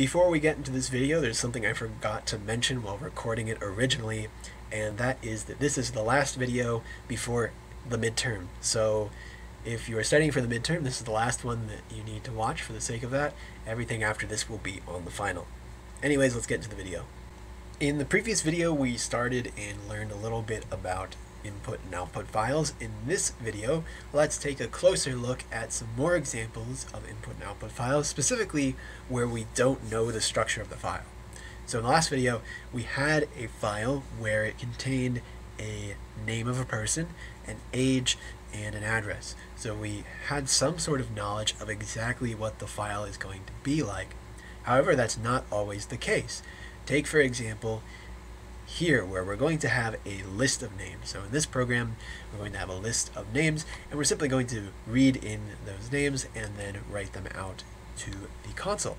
Before we get into this video, there's something I forgot to mention while recording it originally, and that is that this is the last video before the midterm. So if you are studying for the midterm, this is the last one that you need to watch for the sake of that. Everything after this will be on the final. Anyways, let's get into the video. In the previous video, we started and learned a little bit about input and output files. In this video, let's take a closer look at some more examples of input and output files, specifically where we don't know the structure of the file. So in the last video, we had a file where it contained a name of a person, an age, and an address. So we had some sort of knowledge of exactly what the file is going to be like. However, that's not always the case. Take, for example, here where we're going to have a list of names. So in this program, we're going to have a list of names, and we're simply going to read in those names and then write them out to the console.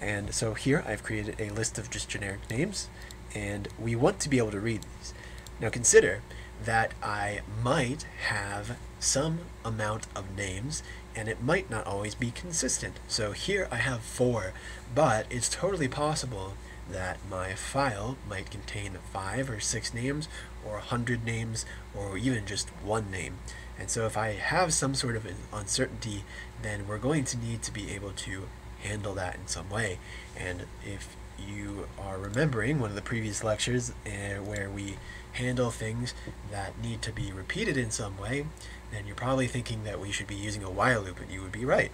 And so here I've created a list of just generic names, and we want to be able to read these. Now consider that I might have some amount of names and it might not always be consistent. So here I have four, but it's totally possible that my file might contain five or six names or a hundred names or even just one name. And so if I have some sort of uncertainty, then we're going to need to be able to handle that in some way. And if you are remembering one of the previous lectures uh, where we handle things that need to be repeated in some way, then you're probably thinking that we should be using a while loop, and you would be right.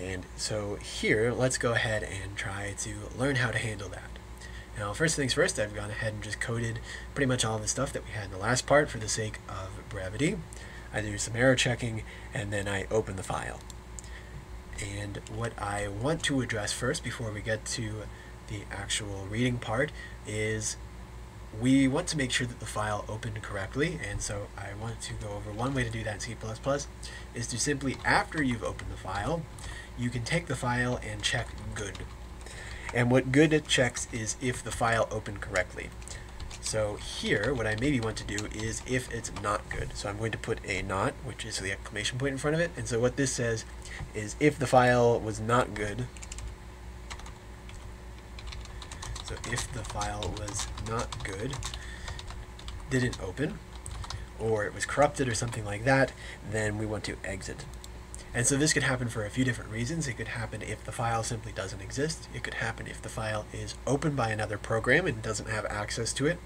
And so here, let's go ahead and try to learn how to handle that. Now, first things first, I've gone ahead and just coded pretty much all the stuff that we had in the last part for the sake of brevity. I do some error checking, and then I open the file. And what I want to address first before we get to the actual reading part is we want to make sure that the file opened correctly and so I want to go over one way to do that in C++ is to simply after you've opened the file you can take the file and check good. And what good checks is if the file opened correctly. So here what I maybe want to do is if it's not good. So I'm going to put a not which is the exclamation point in front of it. And so what this says is if the file was not good so if the file was not good, didn't open, or it was corrupted or something like that, then we want to exit. And so this could happen for a few different reasons. It could happen if the file simply doesn't exist. It could happen if the file is opened by another program and doesn't have access to it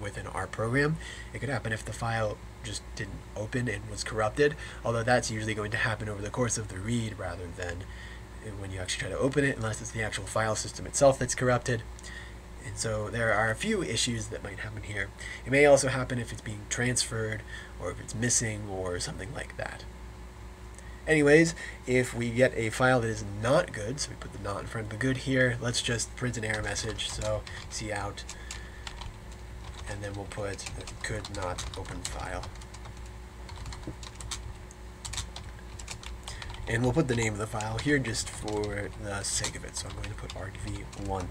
within our program. It could happen if the file just didn't open and was corrupted, although that's usually going to happen over the course of the read rather than when you actually try to open it, unless it's the actual file system itself that's corrupted. And so there are a few issues that might happen here. It may also happen if it's being transferred or if it's missing or something like that. Anyways, if we get a file that is not good, so we put the not in front of the good here, let's just print an error message. So see out, and then we'll put could not open file. And we'll put the name of the file here just for the sake of it. So I'm going to put argv1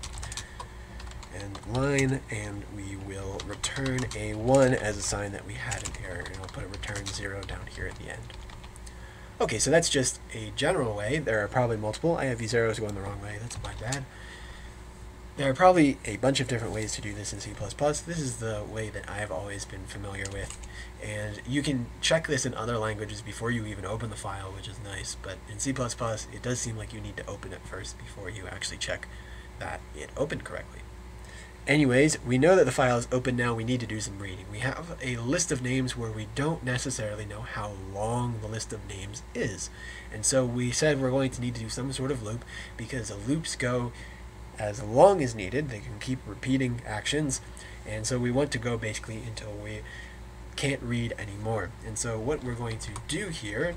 end line, and we will return a 1 as a sign that we had an error, and I'll put a return 0 down here at the end. Okay, so that's just a general way. There are probably multiple. I have these arrows going the wrong way. That's my bad. There are probably a bunch of different ways to do this in C++. This is the way that I've always been familiar with. And you can check this in other languages before you even open the file, which is nice. But in C++, it does seem like you need to open it first before you actually check that it opened correctly. Anyways, we know that the file is open now. We need to do some reading. We have a list of names where we don't necessarily know how long the list of names is. And so we said we're going to need to do some sort of loop because the loops go as long as needed. They can keep repeating actions. And so we want to go basically until we can't read anymore. And so what we're going to do here,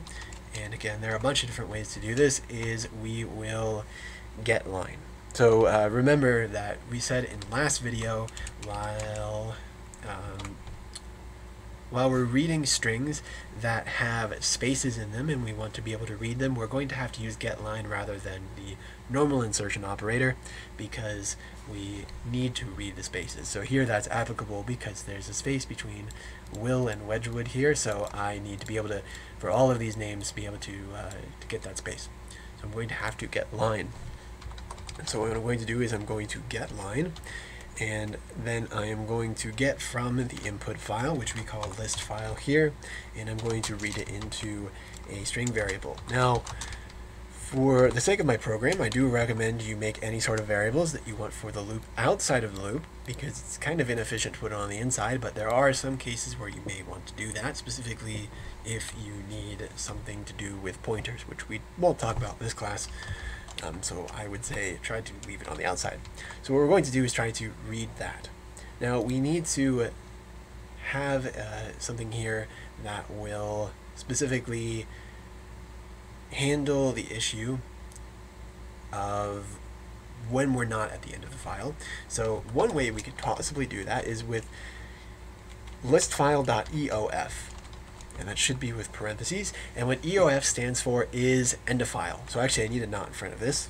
and again, there are a bunch of different ways to do this, is we will get line. So uh, remember that we said in last video, while um, while we're reading strings that have spaces in them and we want to be able to read them, we're going to have to use getLine rather than the normal insertion operator because we need to read the spaces. So here that's applicable because there's a space between Will and Wedgwood here, so I need to be able to, for all of these names, be able to, uh, to get that space. So I'm going to have to get line So what I'm going to do is I'm going to get line, and then I am going to get from the input file, which we call list file here, and I'm going to read it into a string variable. Now, for the sake of my program, I do recommend you make any sort of variables that you want for the loop outside of the loop, because it's kind of inefficient to put it on the inside, but there are some cases where you may want to do that, specifically if you need something to do with pointers, which we won't talk about in this class. Um, so I would say try to leave it on the outside. So what we're going to do is try to read that. Now we need to have uh, something here that will specifically handle the issue of when we're not at the end of the file. So one way we could possibly do that is with listfile.eof and that should be with parentheses. And what EOF stands for is end of file. So actually I need a not in front of this.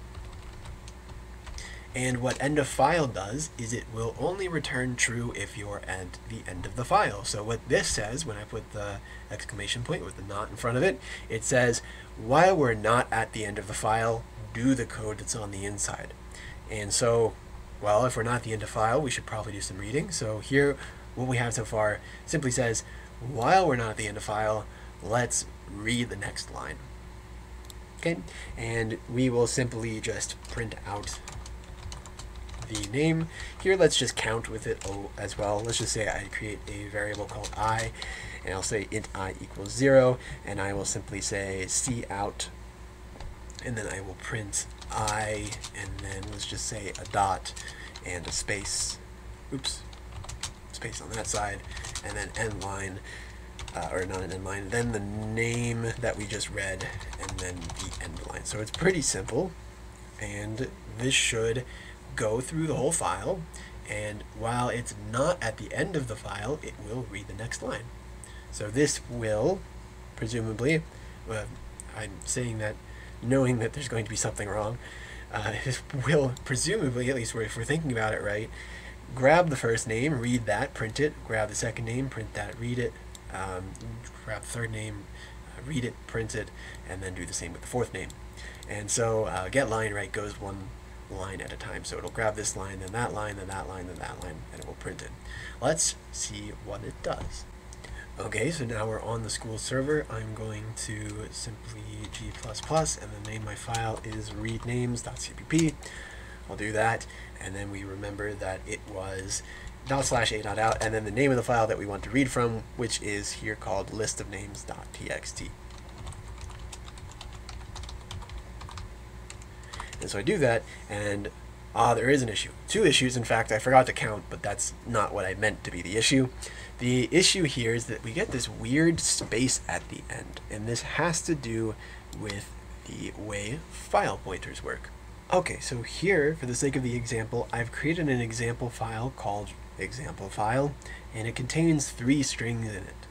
And what end of file does is it will only return true if you're at the end of the file. So what this says, when I put the exclamation point with the not in front of it, it says, while we're not at the end of the file, do the code that's on the inside. And so, well, if we're not at the end of file, we should probably do some reading. So here, what we have so far simply says, while we're not at the end of file, let's read the next line. Okay, and we will simply just print out the name. Here, let's just count with it as well. Let's just say I create a variable called i, and I'll say int i equals 0, and I will simply say c out, and then I will print i, and then let's just say a dot and a space. Oops, space on that side, and then end line, uh, or not an end line, then the name that we just read, and then the end line. So it's pretty simple, and this should go through the whole file, and while it's not at the end of the file, it will read the next line. So this will, presumably, well, I'm saying that knowing that there's going to be something wrong, uh, this will presumably, at least if we're thinking about it right, grab the first name, read that, print it, grab the second name, print that, read it, um, grab the third name, uh, read it, print it, and then do the same with the fourth name. And so uh, get line right goes one line at a time. So it'll grab this line, then that line, then that line, then that line, and it will print it. Let's see what it does. Okay, so now we're on the school server. I'm going to simply g++ and the name my file is readnames.cpp. I'll do that, and then we remember that it was dot slash a dot out, and then the name of the file that we want to read from, which is here called listofnames.txt. And so I do that, and ah, there is an issue. Two issues, in fact, I forgot to count, but that's not what I meant to be the issue. The issue here is that we get this weird space at the end, and this has to do with the way file pointers work. Okay, so here, for the sake of the example, I've created an example file called example file, and it contains three strings in it.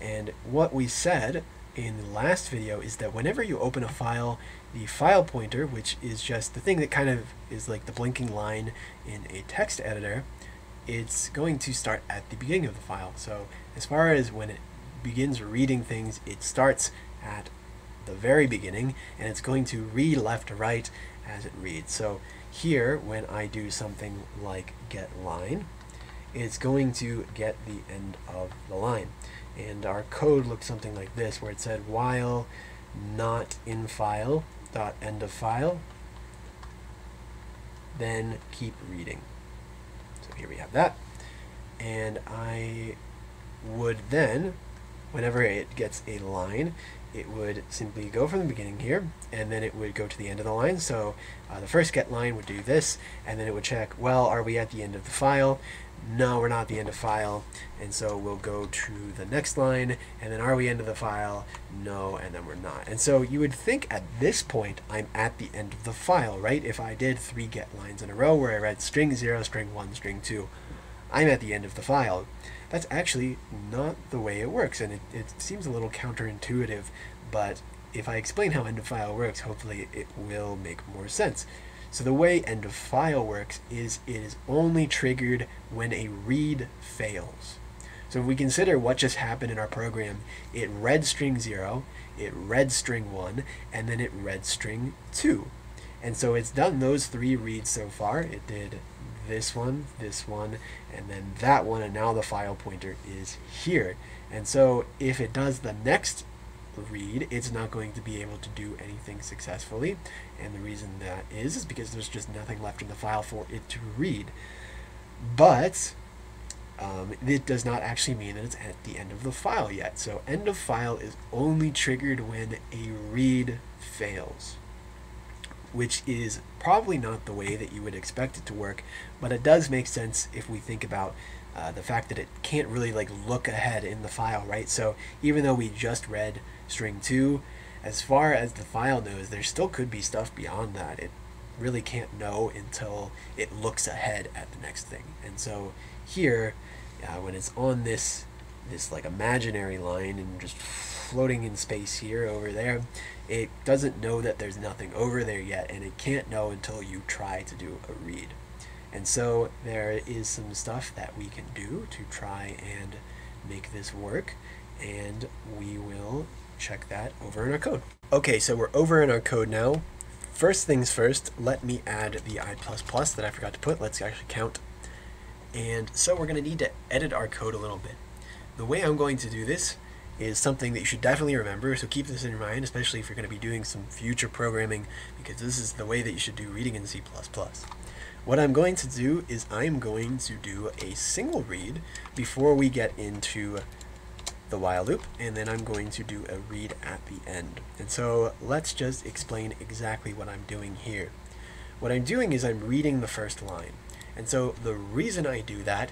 And what we said in the last video is that whenever you open a file, the file pointer, which is just the thing that kind of is like the blinking line in a text editor, it's going to start at the beginning of the file. So as far as when it begins reading things, it starts at the very beginning and it's going to read left to right as it reads. So here, when I do something like get line, it's going to get the end of the line. And our code looks something like this, where it said while not in file dot end of file, then keep reading. So here we have that. And I would then, whenever it gets a line, it would simply go from the beginning here, and then it would go to the end of the line. So uh, the first get line would do this, and then it would check, well, are we at the end of the file? no, we're not at the end of file, and so we'll go to the next line, and then are we end of the file? No, and then we're not. And so you would think at this point I'm at the end of the file, right? If I did three get lines in a row where I read string 0, string 1, string 2, I'm at the end of the file. That's actually not the way it works, and it, it seems a little counterintuitive, but if I explain how end of file works, hopefully it will make more sense. So the way end of file works is it is only triggered when a read fails. So if we consider what just happened in our program, it read string 0, it read string 1, and then it read string 2. And so it's done those three reads so far. It did this one, this one, and then that one, and now the file pointer is here. And so if it does the next read, it's not going to be able to do anything successfully. And the reason that is, is because there's just nothing left in the file for it to read. But um, it does not actually mean that it's at the end of the file yet. So end of file is only triggered when a read fails, which is probably not the way that you would expect it to work, but it does make sense if we think about uh, the fact that it can't really like look ahead in the file, right? So even though we just read string 2, as far as the file knows, there still could be stuff beyond that. It really can't know until it looks ahead at the next thing. And so here, uh, when it's on this this like imaginary line and just floating in space here over there, it doesn't know that there's nothing over there yet, and it can't know until you try to do a read. And so there is some stuff that we can do to try and make this work, and we will check that over in our code. Okay, so we're over in our code now. First things first, let me add the i++ plus that I forgot to put. Let's actually count. And so we're going to need to edit our code a little bit. The way I'm going to do this is something that you should definitely remember, so keep this in mind, especially if you're going to be doing some future programming, because this is the way that you should do reading in C++. What I'm going to do is I'm going to do a single read before we get into the while loop, and then I'm going to do a read at the end. And so let's just explain exactly what I'm doing here. What I'm doing is I'm reading the first line. And so the reason I do that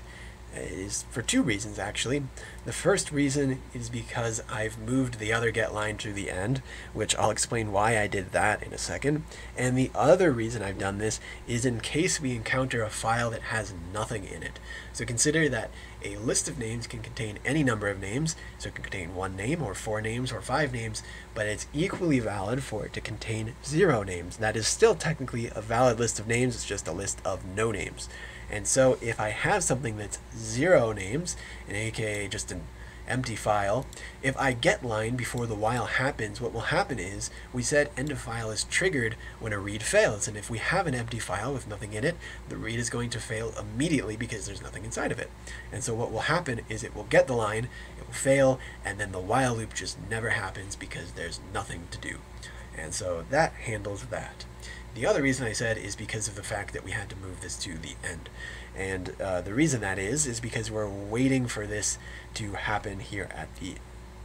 is for two reasons actually. The first reason is because I've moved the other get line to the end, which I'll explain why I did that in a second. And the other reason I've done this is in case we encounter a file that has nothing in it. So consider that a list of names can contain any number of names, so it can contain one name or four names or five names, but it's equally valid for it to contain zero names. That is still technically a valid list of names, it's just a list of no names. And so if I have something that's zero names, and aka just an empty file, if I get line before the while happens, what will happen is we said end of file is triggered when a read fails. And if we have an empty file with nothing in it, the read is going to fail immediately because there's nothing inside of it. And so what will happen is it will get the line, it will fail, and then the while loop just never happens because there's nothing to do. And so that handles that. The other reason I said is because of the fact that we had to move this to the end. And uh, the reason that is, is because we're waiting for this to happen here at the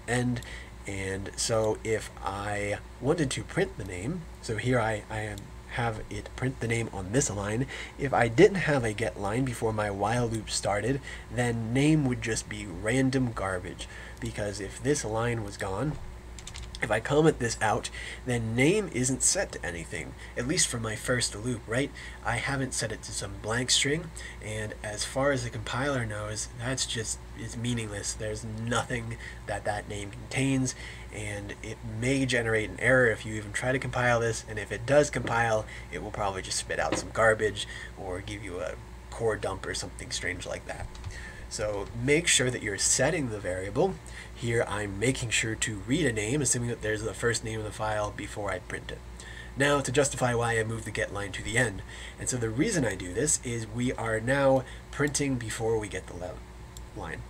end. And so if I wanted to print the name, so here I, I have it print the name on this line. If I didn't have a get line before my while loop started, then name would just be random garbage. Because if this line was gone, if I comment this out, then name isn't set to anything, at least for my first loop, right? I haven't set it to some blank string, and as far as the compiler knows, that's just, it's meaningless. There's nothing that that name contains, and it may generate an error if you even try to compile this, and if it does compile, it will probably just spit out some garbage, or give you a core dump or something strange like that. So make sure that you're setting the variable. Here I'm making sure to read a name, assuming that there's the first name of the file before I print it. Now to justify why I moved the get line to the end. And so the reason I do this is we are now printing before we get the line.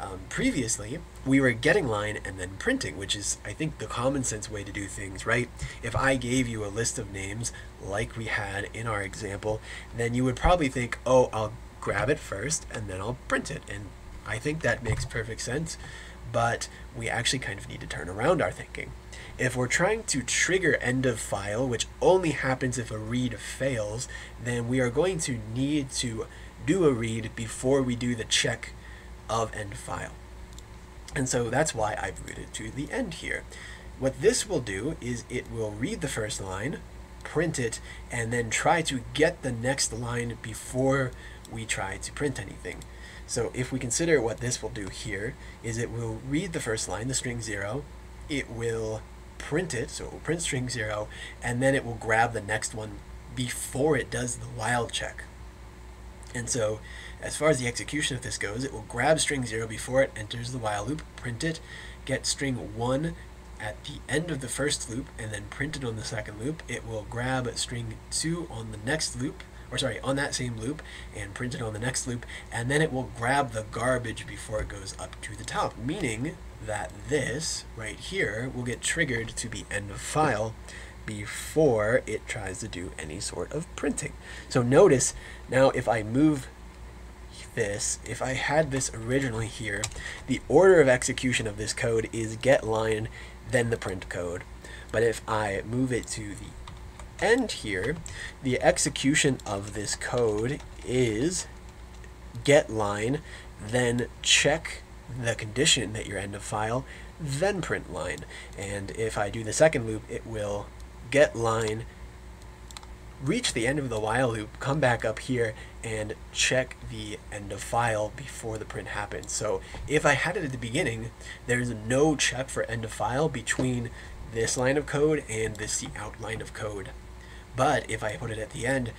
Um, previously, we were getting line and then printing, which is, I think, the common sense way to do things, right? If I gave you a list of names like we had in our example, then you would probably think, oh, I'll grab it first and then I'll print it. And I think that makes perfect sense, but we actually kind of need to turn around our thinking. If we're trying to trigger end of file, which only happens if a read fails, then we are going to need to do a read before we do the check of end file. And so that's why I've it to the end here. What this will do is it will read the first line, print it, and then try to get the next line before we try to print anything. So if we consider what this will do here, is it will read the first line, the string 0, it will print it, so it will print string 0, and then it will grab the next one before it does the while check. And so as far as the execution of this goes, it will grab string 0 before it enters the while loop, print it, get string 1 at the end of the first loop and then print it on the second loop, it will grab string 2 on the next loop, or sorry, on that same loop and print it on the next loop, and then it will grab the garbage before it goes up to the top, meaning that this right here will get triggered to be end of file before it tries to do any sort of printing. So notice now if I move this, if I had this originally here, the order of execution of this code is get line, then the print code. But if I move it to the end here, the execution of this code is get line, then check the condition that you're end of file, then print line. And if I do the second loop, it will get line, reach the end of the while loop, come back up here and check the end of file before the print happens. So if I had it at the beginning, there's no check for end of file between this line of code and this the outline of code. But if I put it at the end,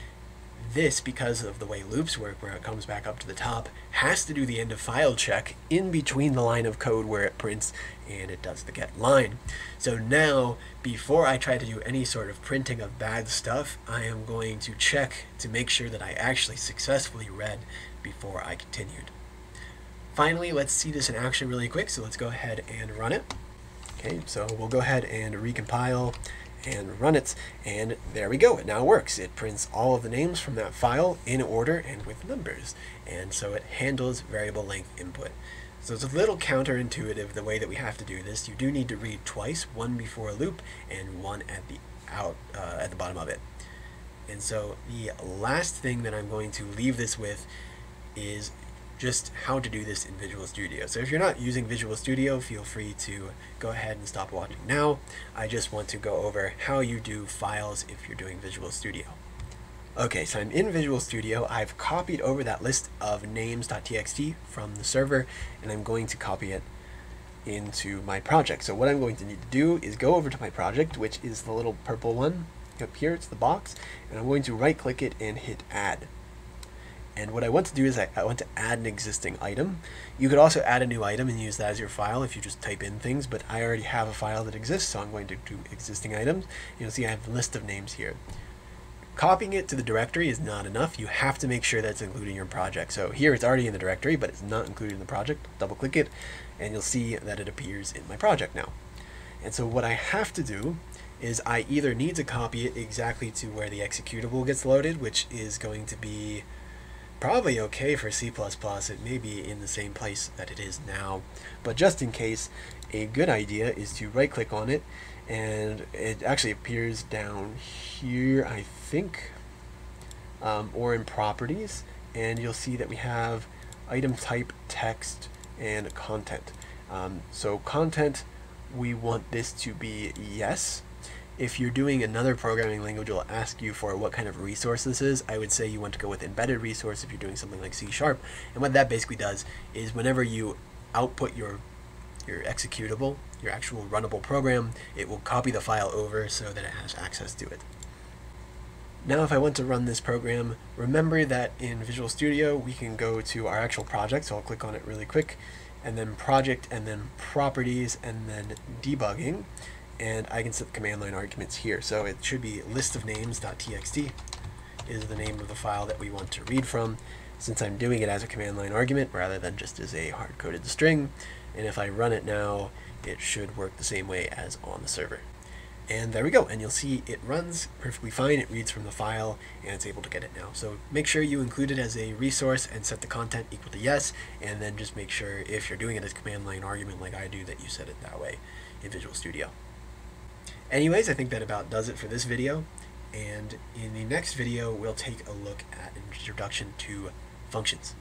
this, because of the way loops work, where it comes back up to the top, has to do the end of file check in between the line of code where it prints and it does the get line. So now, before I try to do any sort of printing of bad stuff, I am going to check to make sure that I actually successfully read before I continued. Finally, let's see this in action really quick, so let's go ahead and run it. Okay, so we'll go ahead and recompile and run it, and there we go. It now works. It prints all of the names from that file in order and with numbers, and so it handles variable length input. So it's a little counterintuitive the way that we have to do this. You do need to read twice, one before a loop and one at the out uh, at the bottom of it. And so the last thing that I'm going to leave this with is just how to do this in Visual Studio. So if you're not using Visual Studio, feel free to go ahead and stop watching now. I just want to go over how you do files if you're doing Visual Studio. Okay, so I'm in Visual Studio. I've copied over that list of names.txt from the server, and I'm going to copy it into my project. So what I'm going to need to do is go over to my project, which is the little purple one up here. It's the box, and I'm going to right click it and hit add. And what I want to do is I, I, want to add an existing item. You could also add a new item and use that as your file if you just type in things, but I already have a file that exists, so I'm going to do existing items. You'll see I have a list of names here. Copying it to the directory is not enough. You have to make sure that's included in your project. So here it's already in the directory, but it's not included in the project. Double click it, and you'll see that it appears in my project now. And so what I have to do is I either need to copy it exactly to where the executable gets loaded, which is going to be probably okay for C++. It may be in the same place that it is now. But just in case, a good idea is to right click on it and it actually appears down here, I think, um, or in properties. And you'll see that we have item type, text, and content. Um, so content, we want this to be yes if you're doing another programming language, it'll ask you for what kind of resource this is. I would say you want to go with embedded resource if you're doing something like C Sharp. And what that basically does is whenever you output your your executable, your actual runnable program, it will copy the file over so that it has access to it. Now if I want to run this program, remember that in Visual Studio we can go to our actual project, so I'll click on it really quick, and then project, and then properties, and then debugging and I can set the command line arguments here. So it should be list of names.txt is the name of the file that we want to read from since I'm doing it as a command line argument rather than just as a hard-coded string. And if I run it now, it should work the same way as on the server. And there we go. And you'll see it runs perfectly fine. It reads from the file and it's able to get it now. So make sure you include it as a resource and set the content equal to yes. And then just make sure if you're doing it as a command line argument like I do that you set it that way in Visual Studio. Anyways, I think that about does it for this video. And in the next video, we'll take a look at introduction to functions.